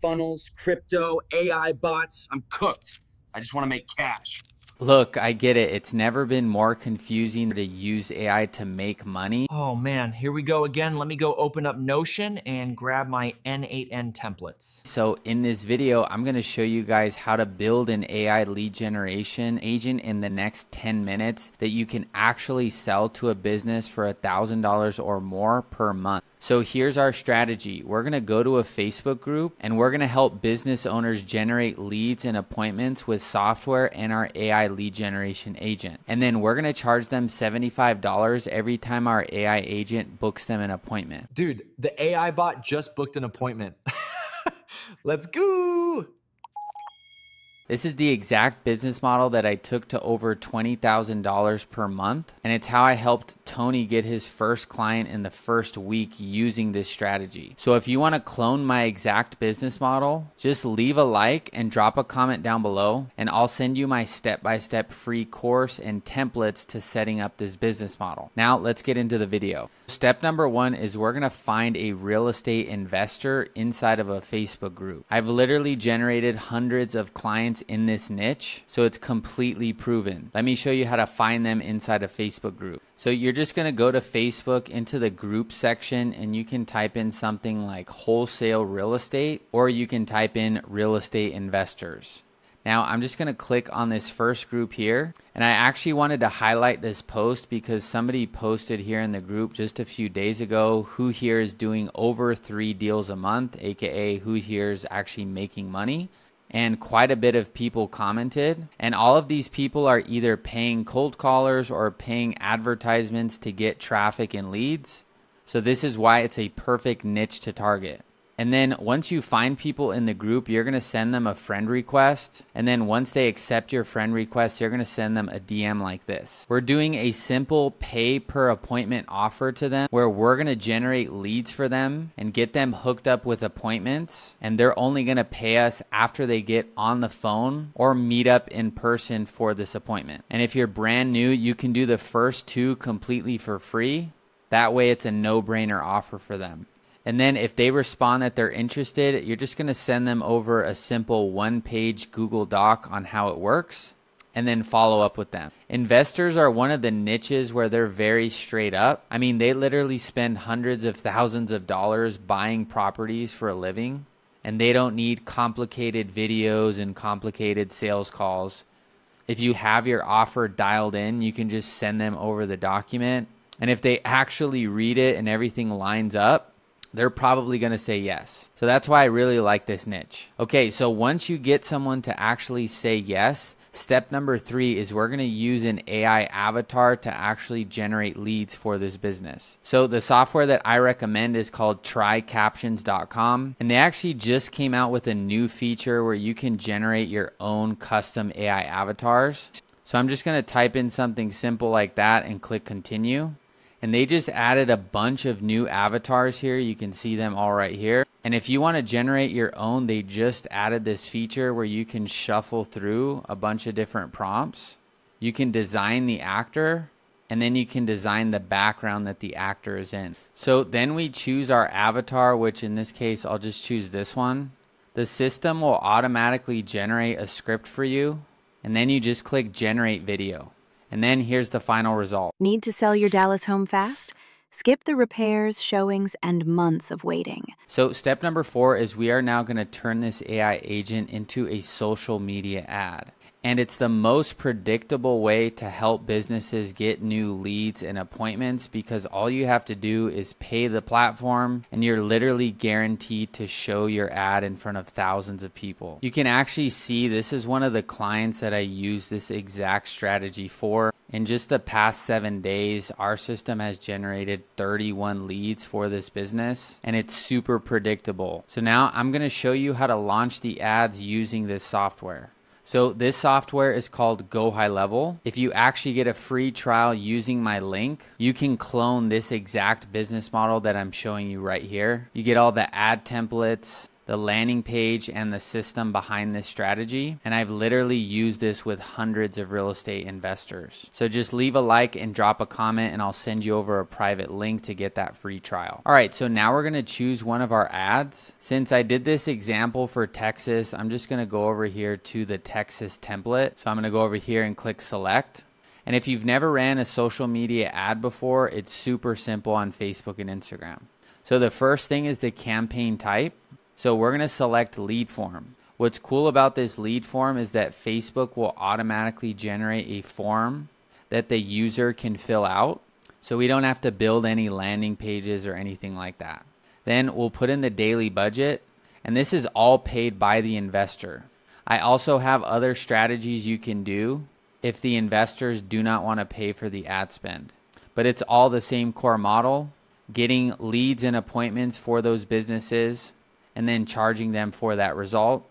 funnels, crypto, AI bots. I'm cooked. I just want to make cash. Look, I get it. It's never been more confusing to use AI to make money. Oh man, here we go again. Let me go open up Notion and grab my N8N templates. So in this video, I'm going to show you guys how to build an AI lead generation agent in the next 10 minutes that you can actually sell to a business for $1,000 or more per month. So here's our strategy. We're going to go to a Facebook group and we're going to help business owners generate leads and appointments with software and our AI lead generation agent. And then we're going to charge them $75 every time our AI agent books them an appointment. Dude, the AI bot just booked an appointment. Let's go. This is the exact business model that I took to over $20,000 per month. And it's how I helped Tony get his first client in the first week using this strategy. So if you want to clone my exact business model, just leave a like and drop a comment down below. And I'll send you my step by step free course and templates to setting up this business model. Now let's get into the video. Step number one is we're going to find a real estate investor inside of a Facebook group. I've literally generated hundreds of clients in this niche, so it's completely proven. Let me show you how to find them inside a Facebook group. So you're just going to go to Facebook into the group section and you can type in something like wholesale real estate or you can type in real estate investors. Now I'm just going to click on this first group here. And I actually wanted to highlight this post because somebody posted here in the group just a few days ago who here is doing over three deals a month, aka who here is actually making money. And quite a bit of people commented. And all of these people are either paying cold callers or paying advertisements to get traffic and leads. So this is why it's a perfect niche to target. And then once you find people in the group, you're going to send them a friend request. And then once they accept your friend request, you're going to send them a DM like this. We're doing a simple pay per appointment offer to them where we're going to generate leads for them and get them hooked up with appointments. And they're only going to pay us after they get on the phone or meet up in person for this appointment. And if you're brand new, you can do the first two completely for free. That way, it's a no brainer offer for them. And then if they respond that they're interested, you're just going to send them over a simple one page Google Doc on how it works and then follow up with them. Investors are one of the niches where they're very straight up. I mean, they literally spend hundreds of thousands of dollars buying properties for a living and they don't need complicated videos and complicated sales calls. If you have your offer dialed in, you can just send them over the document. And if they actually read it and everything lines up, they're probably going to say yes. So that's why I really like this niche. Okay, so once you get someone to actually say yes, step number three is we're going to use an AI avatar to actually generate leads for this business. So the software that I recommend is called trycaptions.com. And they actually just came out with a new feature where you can generate your own custom AI avatars. So I'm just going to type in something simple like that and click continue. And they just added a bunch of new avatars here. You can see them all right here. And if you want to generate your own, they just added this feature where you can shuffle through a bunch of different prompts. You can design the actor and then you can design the background that the actor is in. So then we choose our avatar, which in this case, I'll just choose this one. The system will automatically generate a script for you. And then you just click generate video. And then here's the final result. Need to sell your Dallas home fast? Skip the repairs, showings, and months of waiting. So, step number four is we are now going to turn this AI agent into a social media ad. And it's the most predictable way to help businesses get new leads and appointments because all you have to do is pay the platform and you're literally guaranteed to show your ad in front of thousands of people. You can actually see this is one of the clients that I use this exact strategy for. In just the past seven days, our system has generated 31 leads for this business and it's super predictable. So now I'm going to show you how to launch the ads using this software. So this software is called Go High Level. If you actually get a free trial using my link, you can clone this exact business model that I'm showing you right here. You get all the ad templates, the landing page and the system behind this strategy. And I've literally used this with hundreds of real estate investors. So just leave a like and drop a comment and I'll send you over a private link to get that free trial. All right, so now we're gonna choose one of our ads. Since I did this example for Texas, I'm just gonna go over here to the Texas template. So I'm gonna go over here and click select. And if you've never ran a social media ad before, it's super simple on Facebook and Instagram. So the first thing is the campaign type. So we're going to select lead form. What's cool about this lead form is that Facebook will automatically generate a form that the user can fill out. So we don't have to build any landing pages or anything like that. Then we'll put in the daily budget, and this is all paid by the investor. I also have other strategies you can do if the investors do not want to pay for the ad spend. But it's all the same core model getting leads and appointments for those businesses and then charging them for that result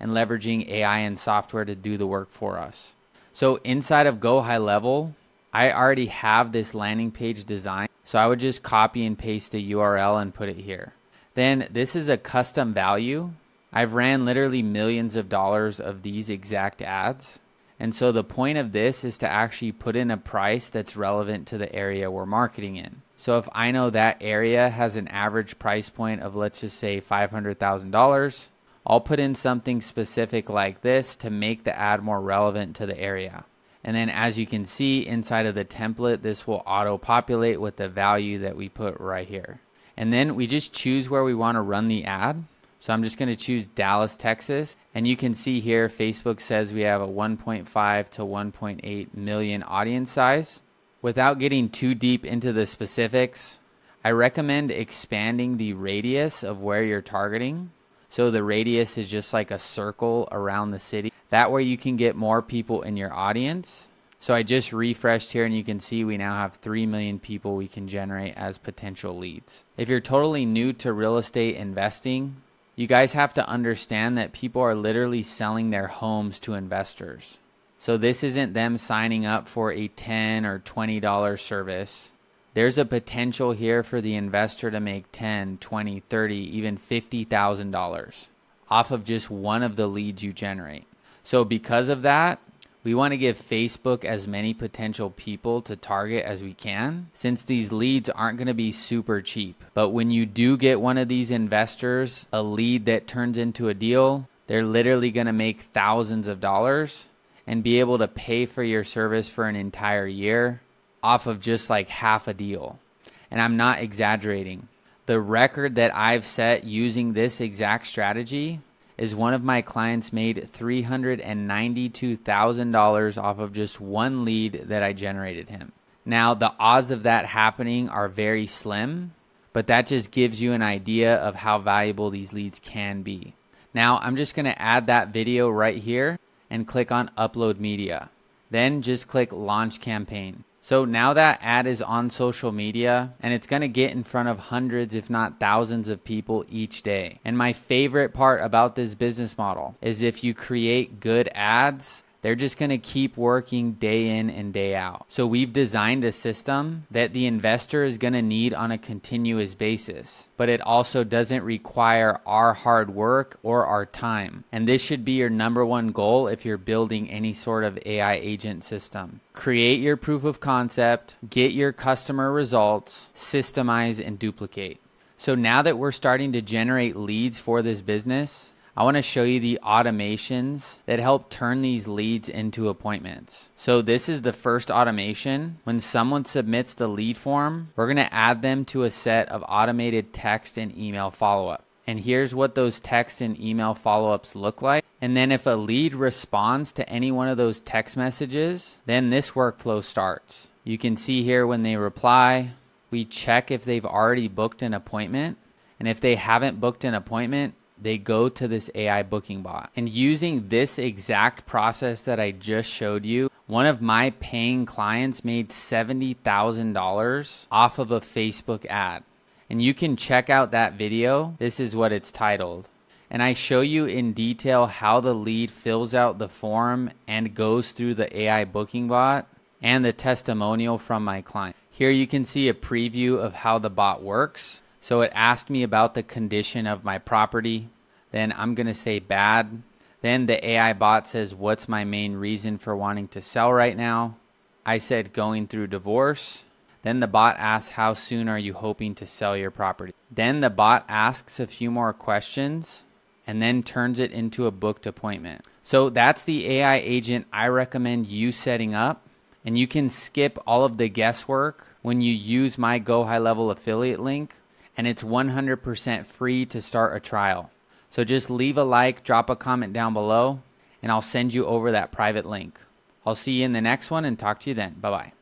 and leveraging AI and software to do the work for us. So inside of Go High Level, I already have this landing page design. So I would just copy and paste the URL and put it here. Then this is a custom value. I've ran literally millions of dollars of these exact ads. And so the point of this is to actually put in a price that's relevant to the area we're marketing in. So if I know that area has an average price point of let's just say $500,000, I'll put in something specific like this to make the ad more relevant to the area. And then as you can see inside of the template, this will auto populate with the value that we put right here. And then we just choose where we want to run the ad. So I'm just going to choose Dallas, Texas. And you can see here, Facebook says we have a 1.5 to 1.8 million audience size. Without getting too deep into the specifics, I recommend expanding the radius of where you're targeting. So the radius is just like a circle around the city. That way you can get more people in your audience. So I just refreshed here and you can see we now have 3 million people we can generate as potential leads. If you're totally new to real estate investing, you guys have to understand that people are literally selling their homes to investors. So this isn't them signing up for a 10 or $20 service. There's a potential here for the investor to make 10, 20, 30, even $50,000 off of just one of the leads you generate. So because of that, we want to give Facebook as many potential people to target as we can since these leads aren't going to be super cheap. But when you do get one of these investors, a lead that turns into a deal, they're literally going to make thousands of dollars and be able to pay for your service for an entire year off of just like half a deal. And I'm not exaggerating. The record that I've set using this exact strategy is one of my clients made $392,000 off of just one lead that I generated him. Now, the odds of that happening are very slim, but that just gives you an idea of how valuable these leads can be. Now, I'm just to add that video right here and click on upload media. Then just click launch campaign. So now that ad is on social media and it's going to get in front of hundreds, if not thousands of people each day. And my favorite part about this business model is if you create good ads, they're just going to keep working day in and day out. So we've designed a system that the investor is going to need on a continuous basis, but it also doesn't require our hard work or our time. And this should be your number one goal if you're building any sort of AI agent system. Create your proof of concept, get your customer results, systemize and duplicate. So now that we're starting to generate leads for this business, I want to show you the automations that help turn these leads into appointments. So this is the first automation. When someone submits the lead form, we're going to add them to a set of automated text and email follow-up. And here's what those text and email follow-ups look like. And then if a lead responds to any one of those text messages, then this workflow starts. You can see here when they reply, we check if they've already booked an appointment. And if they haven't booked an appointment, they go to this AI booking bot. And using this exact process that I just showed you, one of my paying clients made $70,000 off of a Facebook ad. And you can check out that video. This is what it's titled. And I show you in detail how the lead fills out the form and goes through the AI booking bot and the testimonial from my client. Here you can see a preview of how the bot works. So it asked me about the condition of my property. Then I'm going to say bad. Then the AI bot says, What's my main reason for wanting to sell right now? I said, Going through divorce. Then the bot asks, How soon are you hoping to sell your property? Then the bot asks a few more questions and then turns it into a booked appointment. So that's the AI agent I recommend you setting up. And you can skip all of the guesswork when you use my Go High Level affiliate link. And it's 100% free to start a trial. So just leave a like, drop a comment down below, and I'll send you over that private link. I'll see you in the next one and talk to you then. Bye bye.